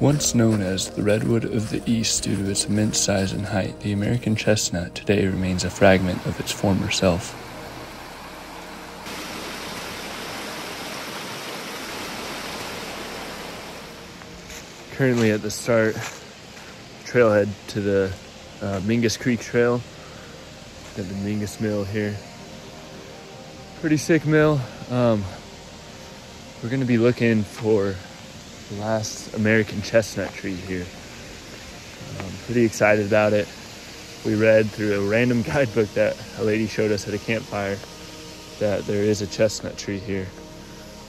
Once known as the redwood of the East due to its immense size and height, the American chestnut today remains a fragment of its former self. Currently at the start, trailhead to the uh, Mingus Creek Trail. Got the Mingus Mill here. Pretty sick mill. Um, we're gonna be looking for the last American chestnut tree here. I'm pretty excited about it. We read through a random guidebook that a lady showed us at a campfire that there is a chestnut tree here.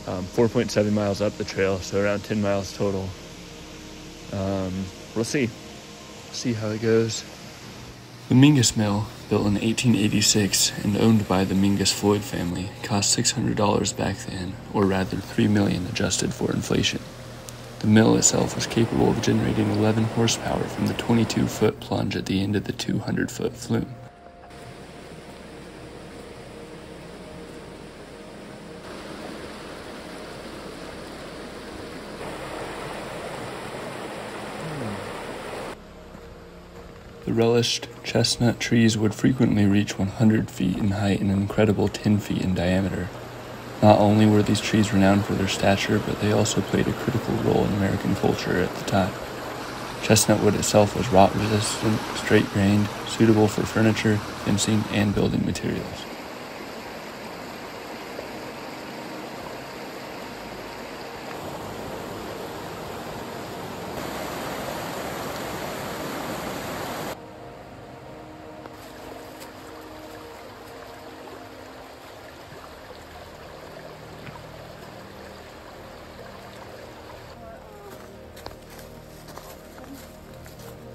Um, 4.7 miles up the trail, so around 10 miles total. Um, we'll see. See how it goes. The Mingus Mill, built in 1886 and owned by the Mingus Floyd family, cost $600 back then, or rather 3 million adjusted for inflation. The mill itself was capable of generating 11 horsepower from the 22 foot plunge at the end of the 200 foot flume. The relished chestnut trees would frequently reach 100 feet in height and an incredible 10 feet in diameter. Not only were these trees renowned for their stature, but they also played a critical role in American culture at the time. Chestnut wood itself was rot resistant, straight grained, suitable for furniture, fencing, and building materials.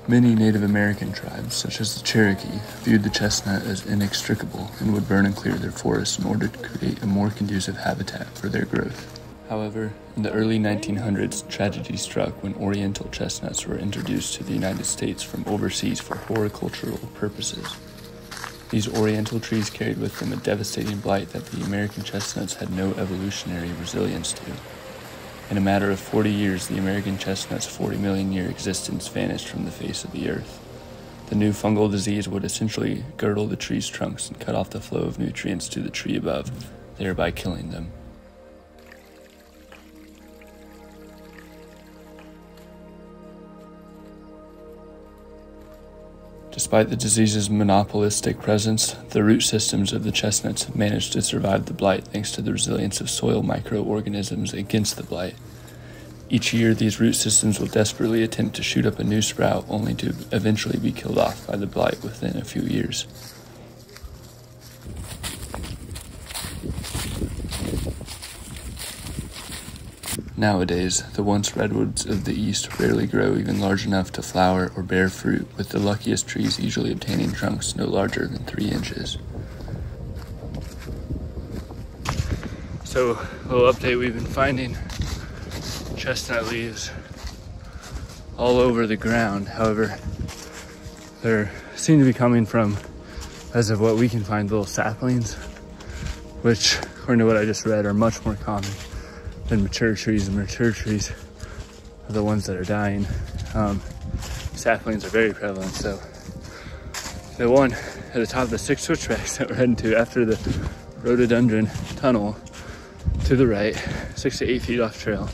Many Native American tribes, such as the Cherokee, viewed the chestnut as inextricable and would burn and clear their forests in order to create a more conducive habitat for their growth. However, in the early 1900s, tragedy struck when Oriental chestnuts were introduced to the United States from overseas for horticultural purposes. These Oriental trees carried with them a devastating blight that the American chestnuts had no evolutionary resilience to. In a matter of 40 years, the American chestnut's 40 million year existence vanished from the face of the earth. The new fungal disease would essentially girdle the tree's trunks and cut off the flow of nutrients to the tree above, thereby killing them. Despite the disease's monopolistic presence, the root systems of the chestnuts have managed to survive the blight thanks to the resilience of soil microorganisms against the blight. Each year, these root systems will desperately attempt to shoot up a new sprout only to eventually be killed off by the blight within a few years. Nowadays, the once redwoods of the East rarely grow even large enough to flower or bear fruit, with the luckiest trees usually obtaining trunks no larger than three inches. So, a little update we've been finding chestnut leaves all over the ground. However, they seem to be coming from, as of what we can find, little saplings, which, according to what I just read, are much more common than mature trees. And mature trees are the ones that are dying. Um, saplings are very prevalent. So the one at the top of the six switchbacks that we're heading to after the rhododendron tunnel to the right, six to eight feet off trail.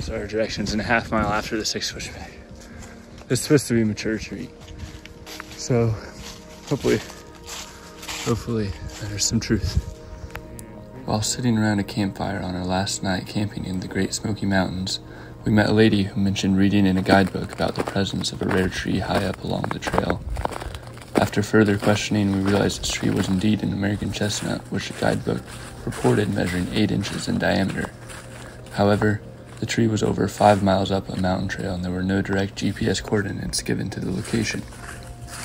So our directions in a half mile after the six switchback. It's supposed to be a mature tree. So hopefully, hopefully there's some truth. While sitting around a campfire on our last night camping in the Great Smoky Mountains, we met a lady who mentioned reading in a guidebook about the presence of a rare tree high up along the trail. After further questioning, we realized this tree was indeed an American chestnut, which the guidebook reported measuring 8 inches in diameter. However, the tree was over 5 miles up a mountain trail and there were no direct GPS coordinates given to the location.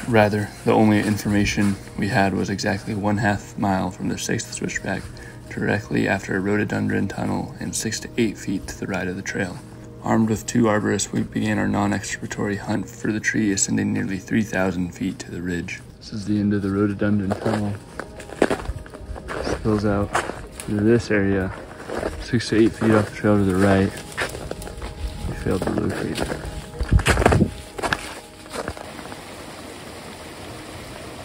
Rather, the only information we had was exactly one half mile from the sixth switchback directly after a rhododendron tunnel and six to eight feet to the right of the trail. Armed with two arborists, we began our non extirpatory hunt for the tree, ascending nearly 3,000 feet to the ridge. This is the end of the rhododendron tunnel. Spills out through this area, six to eight feet off the trail to the right. We failed to locate it.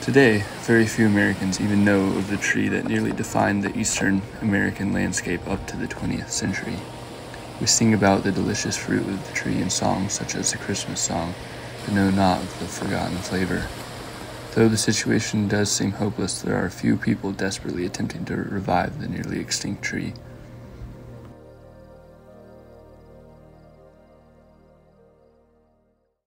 Today, very few Americans even know of the tree that nearly defined the Eastern American landscape up to the 20th century. We sing about the delicious fruit of the tree in songs such as the Christmas song, but know not of the forgotten flavor. Though the situation does seem hopeless, there are a few people desperately attempting to revive the nearly extinct tree.